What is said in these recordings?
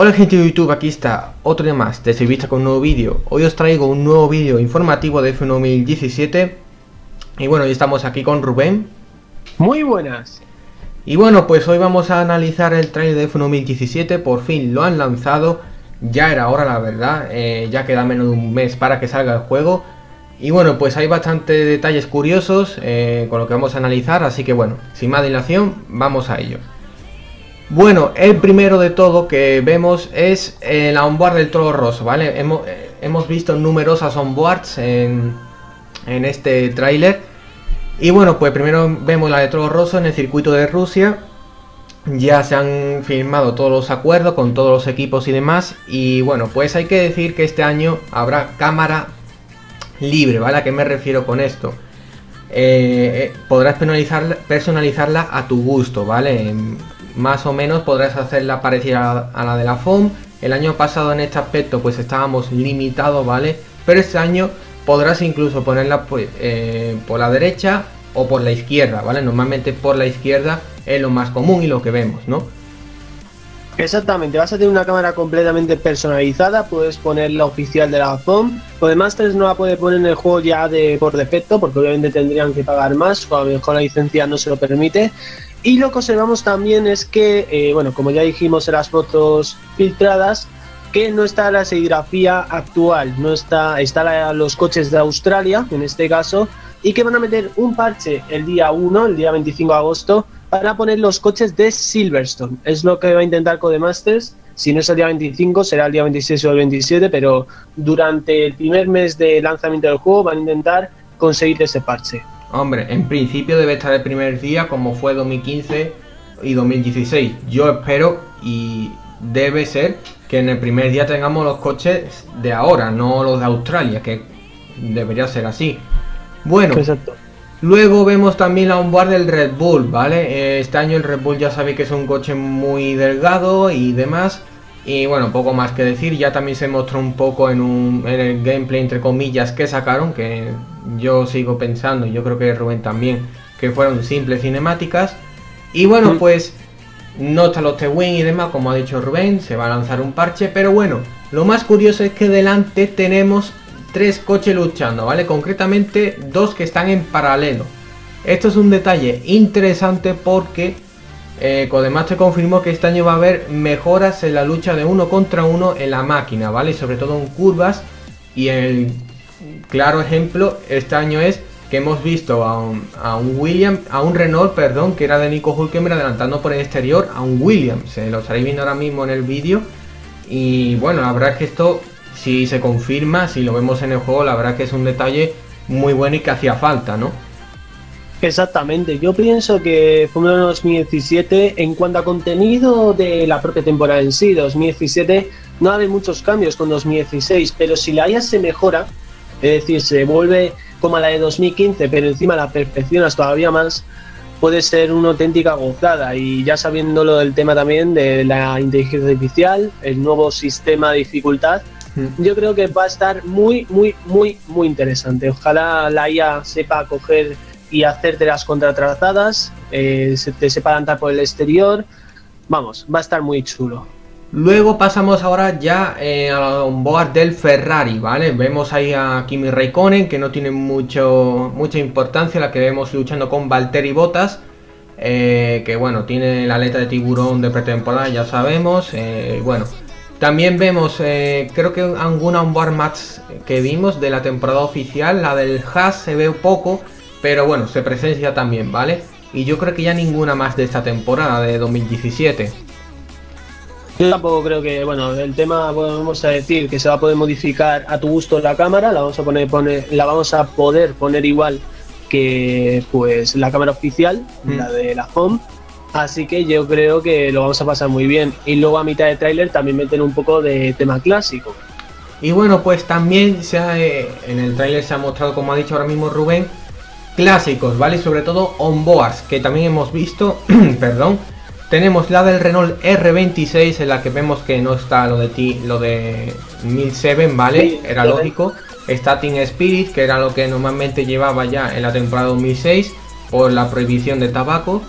Hola gente de YouTube, aquí está otro día más de Servista con un nuevo vídeo. Hoy os traigo un nuevo vídeo informativo de F1 2017 Y bueno, hoy estamos aquí con Rubén. Muy buenas. Y bueno, pues hoy vamos a analizar el trailer de F1 2017 Por fin lo han lanzado. Ya era hora la verdad, eh, ya queda menos de un mes para que salga el juego. Y bueno, pues hay bastantes detalles curiosos eh, con lo que vamos a analizar, así que bueno, sin más dilación, vamos a ello. Bueno, el primero de todo que vemos es eh, la onboard del Toro Rosso, ¿vale? Hemos, eh, hemos visto numerosas onboards en, en este tráiler. Y bueno, pues primero vemos la de Toro Rosso en el circuito de Rusia. Ya se han firmado todos los acuerdos con todos los equipos y demás. Y bueno, pues hay que decir que este año habrá cámara libre, ¿vale? ¿A qué me refiero con esto? Eh, podrás personalizarla a tu gusto, ¿vale? Más o menos podrás hacerla parecida a la de la FOM. El año pasado en este aspecto pues estábamos limitados, ¿vale? Pero este año podrás incluso ponerla pues, eh, por la derecha o por la izquierda, ¿vale? Normalmente por la izquierda es lo más común y lo que vemos, ¿no? Exactamente, vas a tener una cámara completamente personalizada, puedes poner la oficial de la FOM, además no la puede poner en el juego ya de por defecto, porque obviamente tendrían que pagar más, o a lo mejor la licencia no se lo permite, y lo que observamos también es que, eh, bueno, como ya dijimos en las fotos filtradas, que no está la serigrafía actual, no está, está los coches de Australia, en este caso, y que van a meter un parche el día 1, el día 25 de agosto, para poner los coches de Silverstone. Es lo que va a intentar Codemasters. Si no es el día 25, será el día 26 o el 27, pero durante el primer mes de lanzamiento del juego van a intentar conseguir ese parche. Hombre, en principio debe estar el primer día como fue 2015 y 2016. Yo espero y debe ser que en el primer día tengamos los coches de ahora, no los de Australia, que debería ser así. Bueno, luego vemos también la onboard del Red Bull, ¿vale? Este año el Red Bull ya sabéis que es un coche muy delgado y demás. Y bueno, poco más que decir, ya también se mostró un poco en, un, en el gameplay entre comillas que sacaron, que yo sigo pensando, y yo creo que Rubén también, que fueron simples cinemáticas. Y bueno, pues no están los T-Wing y demás, como ha dicho Rubén, se va a lanzar un parche, pero bueno, lo más curioso es que delante tenemos tres coches luchando, ¿vale? Concretamente dos que están en paralelo. Esto es un detalle interesante porque eh, te confirmó que este año va a haber mejoras en la lucha de uno contra uno en la máquina, ¿vale? Sobre todo en curvas. Y el claro ejemplo este año es que hemos visto a un, William, a un Renault, perdón, que era de Nico Hulkenberg adelantando por el exterior a un Williams. Se lo estaréis viendo ahora mismo en el vídeo. Y bueno, la verdad que esto, si se confirma, si lo vemos en el juego, la verdad es que es un detalle muy bueno y que hacía falta, ¿no? Exactamente, yo pienso que Fórmula 2017, en cuanto a contenido de la propia temporada en sí, 2017, no hay muchos cambios con 2016, pero si la IA se mejora, es decir, se vuelve como a la de 2015, pero encima la perfeccionas todavía más, puede ser una auténtica gozada. Y ya sabiendo lo del tema también de la inteligencia artificial, el nuevo sistema de dificultad, mm. yo creo que va a estar muy, muy, muy, muy interesante. Ojalá la IA sepa coger y hacerte las contratrazadas, eh, se te sepa andar por el exterior. Vamos, va a estar muy chulo. Luego pasamos ahora ya eh, a la onboard del Ferrari, ¿vale? Vemos ahí a Kimi Raikkonen, que no tiene mucho, mucha importancia, la que vemos luchando con Valtteri Bottas. Eh, que bueno, tiene la aleta de tiburón de pretemporada, ya sabemos. Bueno, también vemos, creo que alguna onboard match que vimos de la temporada oficial, la del Haas se ve un poco, pero bueno, se presencia también, ¿vale? Y yo creo que ya ninguna más de esta temporada de 2017. Yo tampoco creo que, bueno, el tema vamos a decir que se va a poder modificar a tu gusto la cámara, la vamos a poner, la vamos a poder poner igual que pues la cámara oficial, mm. la de la home. Así que yo creo que lo vamos a pasar muy bien. Y luego a mitad de tráiler también meten un poco de tema clásico. Y bueno, pues también se eh, en el tráiler se ha mostrado, como ha dicho ahora mismo Rubén, clásicos, ¿vale? Sobre todo onboards, que también hemos visto, perdón, tenemos la del Renault R26 en la que vemos que no está lo de ti, lo de 1007, ¿vale? era lógico. Está Team Spirit, que era lo que normalmente llevaba ya en la temporada 2006 por la prohibición de tabaco.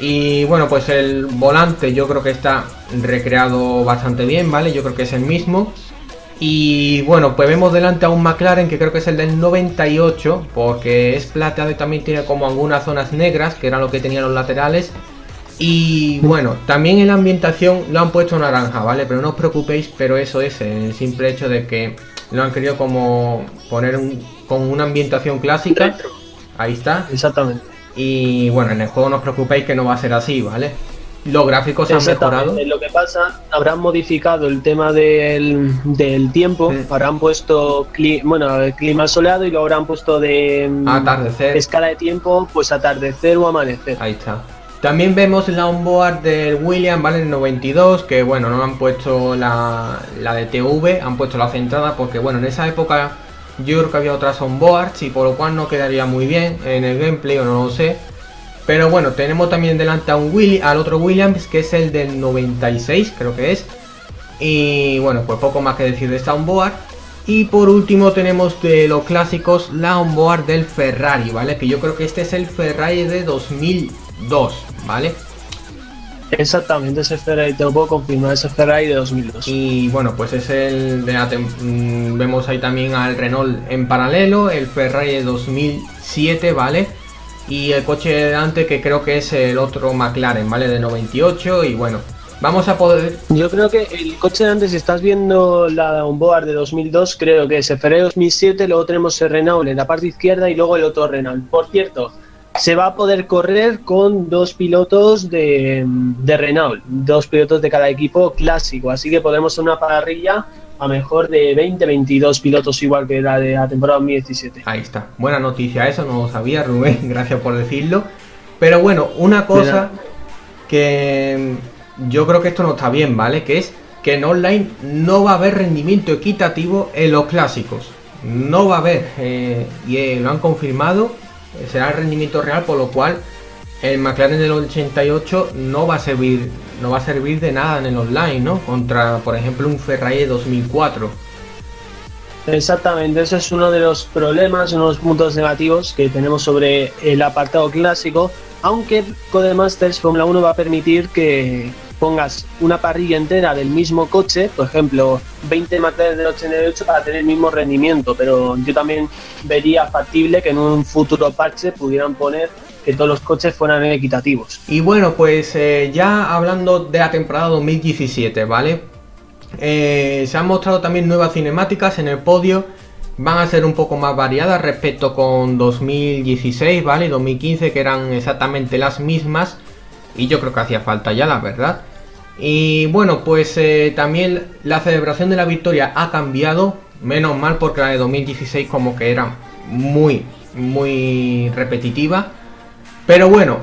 Y bueno, pues el volante yo creo que está recreado bastante bien, ¿vale? Yo creo que es el mismo. Y bueno, pues vemos delante a un McLaren que creo que es el del 98, porque es plateado y también tiene como algunas zonas negras, que era lo que tenían los laterales. Y bueno, también en la ambientación lo han puesto naranja, ¿vale? Pero no os preocupéis, pero eso es el simple hecho de que lo han querido como poner con una ambientación clásica. Ahí está. Exactamente. Y bueno, en el juego no os preocupéis que no va a ser así, ¿vale? Los gráficos han mejorado. Lo que pasa, habrán modificado el tema del, del tiempo, habrán puesto bueno, el clima soleado y lo habrán puesto de atardecer. escala de tiempo, pues atardecer o amanecer. Ahí está. También vemos la onboard del William, ¿vale? El 92, que bueno, no han puesto la, la de TV, han puesto la centrada porque bueno, en esa época yo creo que había otras onboards y por lo cual no quedaría muy bien en el gameplay o no lo sé. Pero bueno, tenemos también delante a un Willy, al otro Williams que es el del 96, creo que es. Y bueno, pues poco más que decir de esta onboard. Y por último tenemos de los clásicos la onboard del Ferrari, ¿vale? Que yo creo que este es el Ferrari de 2002, ¿vale? Exactamente, ese Ferrari, te lo puedo confirmar, ese Ferrari de 2002. Y bueno, pues es el de la mm, vemos ahí también al Renault en paralelo, el Ferrari de 2007, ¿vale? Y el coche de delante que creo que es el otro McLaren, ¿vale? De 98 y bueno, vamos a poder... Yo creo que el coche de antes, si estás viendo la onboard de 2002, creo que es el Ferrari 2007, luego tenemos el Renault en la parte izquierda y luego el otro Renault. Por cierto, se va a poder correr con dos pilotos de, de, Renault, dos pilotos de cada equipo clásico, así que podemos una parrilla a mejor de 20, 22 pilotos igual que la de la temporada 2017. Ahí está, buena noticia, eso no lo sabía Rubén, gracias por decirlo. Pero bueno, una cosa que yo creo que esto no está bien, ¿vale? Que es que en online no va a haber rendimiento equitativo en los clásicos. No va a haber, eh, y eh, lo han confirmado será el rendimiento real, por lo cual el McLaren del 88 no va a servir no va a servir de nada en el online, ¿no? Contra, por ejemplo, un Ferrari de 2004. Exactamente, ese es uno de los problemas, uno de los puntos negativos que tenemos sobre el apartado clásico, aunque Codemasters Formula 1 va a permitir que pongas una parrilla entera del mismo coche, por ejemplo, 20 McLaren del 88 para tener el mismo rendimiento, pero yo también vería factible que en un futuro parche pudieran poner todos los coches fueran equitativos. Y bueno, pues eh, ya hablando de la temporada 2017, ¿vale? Eh, se han mostrado también nuevas cinemáticas en el podio. Van a ser un poco más variadas respecto con 2016, ¿vale? 2015 que eran exactamente las mismas. Y yo creo que hacía falta ya, la verdad. Y bueno, pues eh, también la celebración de la victoria ha cambiado. Menos mal porque la de 2016 como que era muy, muy repetitiva. Pero bueno,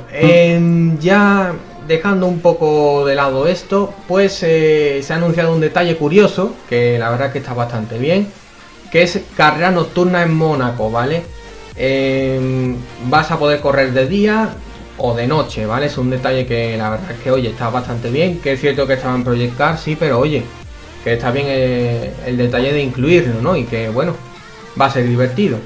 ya dejando un poco de lado esto, pues eh, se ha anunciado un detalle curioso, que la verdad que está bastante bien, que es carrera nocturna en Mónaco, ¿vale? Em, vas a poder correr de día, o de noche, ¿vale? Es un detalle que la verdad es que, oye, está bastante bien, que es cierto que estaban proyectar, sí, pero oye, que está bien el, el detalle de incluirlo, ¿no? Y que, bueno, va a ser divertido.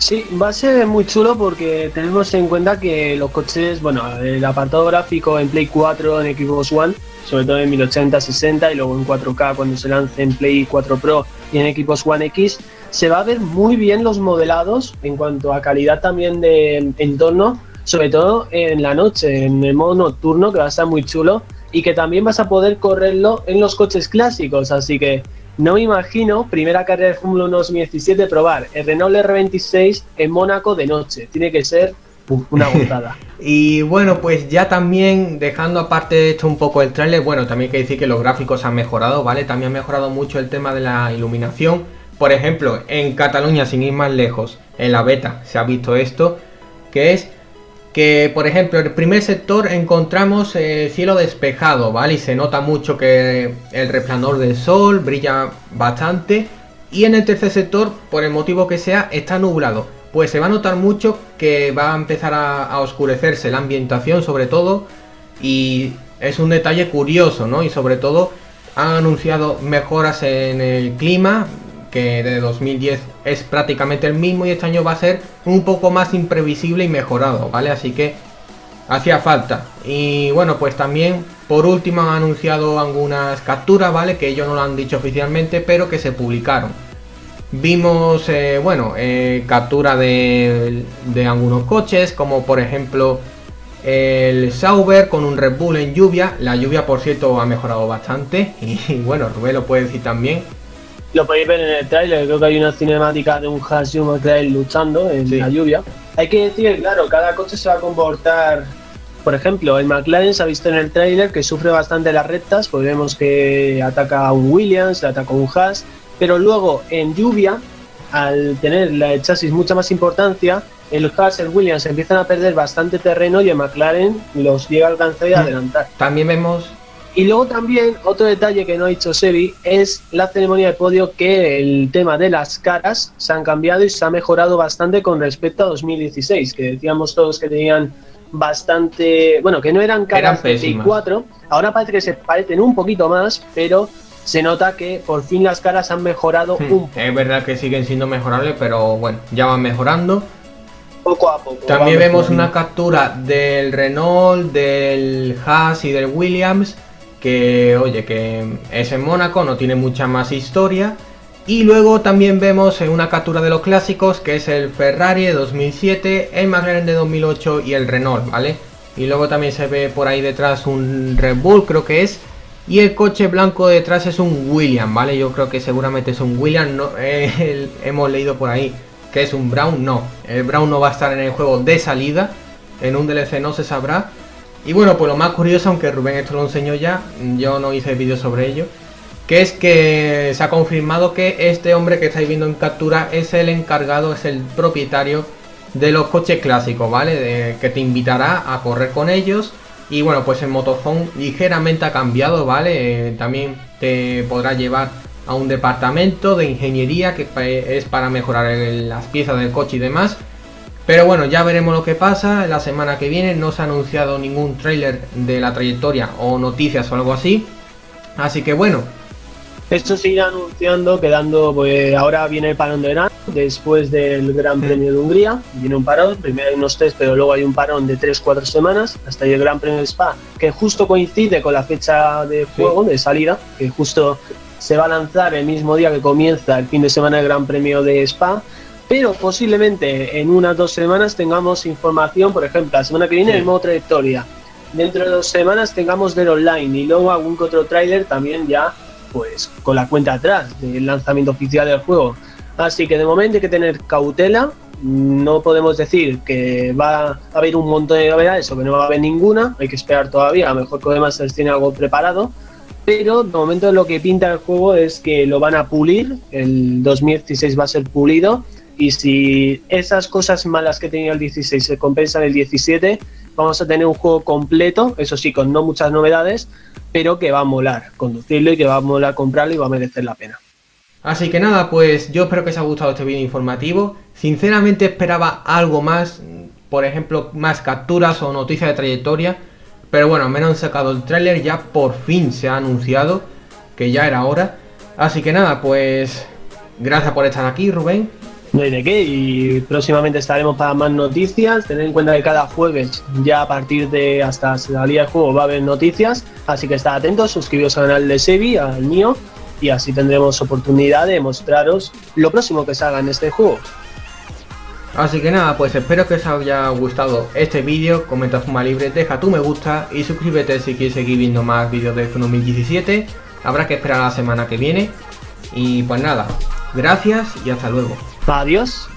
Sí, va a ser muy chulo porque tenemos en cuenta que los coches, bueno, el apartado gráfico en Play 4, en Xbox One, sobre todo en 1080-60 y luego en 4K cuando se lance en Play 4 Pro y en Xbox One X, se va a ver muy bien los modelados en cuanto a calidad también de entorno, sobre todo en la noche, en el modo nocturno, que va a estar muy chulo y que también vas a poder correrlo en los coches clásicos. Así que no me imagino, primera carrera de Fórmula 1 2017, probar el Renault R26 en Mónaco de noche. Tiene que ser una gozada. y bueno, pues ya también dejando aparte de esto un poco el trailer, bueno, también hay que decir que los gráficos han mejorado, ¿vale? También ha mejorado mucho el tema de la iluminación por ejemplo, en Cataluña, sin ir más lejos, en la beta se ha visto esto, que es que, por ejemplo, el primer sector encontramos el cielo despejado, ¿vale? Y se nota mucho que el resplandor del sol brilla bastante. Y en el tercer sector, por el motivo que sea, está nublado. Pues se va a notar mucho que va a empezar a oscurecerse la ambientación, sobre todo. Y es un detalle curioso, ¿no? Y sobre todo han anunciado mejoras en el clima, que de 2010 es prácticamente el mismo y este año va a ser un poco más imprevisible y mejorado, ¿vale? Así que hacía falta. Y bueno, pues también por último han anunciado algunas capturas, ¿vale? Que ellos no lo han dicho oficialmente, pero que se publicaron. Vimos, eh, bueno, eh, captura de, de algunos coches, como por ejemplo el Sauber con un Red Bull en lluvia. La lluvia, por cierto, ha mejorado bastante. Y bueno, Rubén lo puede decir también. Lo podéis ver en el trailer, creo que hay una cinemática de un un McLaren luchando en la lluvia. Hay que decir, claro, cada coche se va a comportar. Por ejemplo, el McLaren se ha visto en el trailer que sufre bastante las rectas, pues vemos que ataca a un Williams, ataca a un Haas, pero luego en lluvia, al tener el chasis mucha más importancia, el Haas, el Williams empiezan a perder bastante terreno y el McLaren los llega a alcanzar y a mm. adelantar. También vemos y luego también otro detalle que no ha dicho Sebi es la ceremonia de podio que el tema de las caras se han cambiado y se ha mejorado bastante con respecto a 2016, que decíamos todos que tenían bastante, bueno, que no eran caras de 4, ahora parece que se parecen un poquito más, pero se nota que por fin las caras han mejorado hmm, un poco. Es verdad que siguen siendo mejorables, pero bueno, ya van mejorando. Poco a poco. También vemos una captura del Renault, del Haas y del Williams que oye, que es en Mónaco, no tiene mucha más historia. Y luego también vemos una captura de los clásicos, que es el Ferrari de 2007, el McLaren de 2008 y el Renault, ¿vale? Y luego también se ve por ahí detrás un Red Bull, creo que es. Y el coche blanco detrás es un William, ¿vale? Yo creo que seguramente es un William, no, hemos leído por ahí que es un Brown, no. El Brown no va a estar en el juego de salida, en un DLC no se sabrá. Y bueno, pues lo más curioso, aunque Rubén esto lo enseñó ya, yo no hice vídeo sobre ello, que es que se ha confirmado que este hombre que estáis viendo en captura es el encargado, es el propietario de los coches clásicos, ¿vale? que te invitará a correr con ellos. Y bueno, pues el motorhome ligeramente ha cambiado, ¿vale? Eh, también te podrá llevar a un departamento de ingeniería que es para mejorar las piezas del coche y demás. Pero bueno, ya veremos lo que pasa la semana que viene. No se ha anunciado ningún trailer de la trayectoria o noticias o algo así. Así que bueno. Esto se irá anunciando, quedando, pues ahora viene el parón de verano, después del Gran. Premio de Hungría, viene un parón, primero hay unos test, pero luego hay un parón de 3-4 semanas, hasta el Gran Premio de Spa, que justo coincide con la fecha de juego, de salida, que justo se va a lanzar el mismo día que comienza el fin de semana del Gran Premio de Spa, pero posiblemente en unas dos semanas tengamos información, por ejemplo, la semana que viene el modo trayectoria. Dentro de dos semanas tengamos del online y luego algún que otro tráiler también ya pues con la cuenta atrás del lanzamiento oficial del juego. Así que de momento hay que tener cautela. No podemos decir que va a haber un montón de novedades o que no va a haber ninguna. Hay que esperar todavía. A lo mejor Codemasters tiene algo preparado. Pero de momento lo que pinta el juego es que lo van a pulir. El 2016 va a ser pulido y si esas cosas malas que tenía el 16 se compensan el 17, vamos a tener un juego completo, eso sí, con no muchas novedades, pero que va a molar conducirlo y que va a molar comprarlo y va a merecer la pena. Así que nada, pues yo espero que os haya gustado este vídeo informativo. Sinceramente esperaba algo más, por ejemplo, más capturas o noticias de trayectoria. Pero bueno, al menos han sacado el tráiler, ya por fin se ha anunciado que ya era hora. Así que nada, pues gracias por estar aquí, Rubén. No hay de qué, y próximamente estaremos para más noticias. Tened en cuenta que cada jueves, ya a partir de hasta salida del juego, va a haber noticias. Así que estad atentos, suscribiros al canal de Sebi, al mío, y así tendremos oportunidad de mostraros lo próximo que salga en este juego. Así que nada, pues espero que os haya gustado este vídeo, comenta Fuma Libre, deja tu me gusta y suscríbete si quieres seguir viendo más vídeos de F 2017. Habrá que esperar la semana que viene. Y pues nada, gracias y hasta luego. Adiós.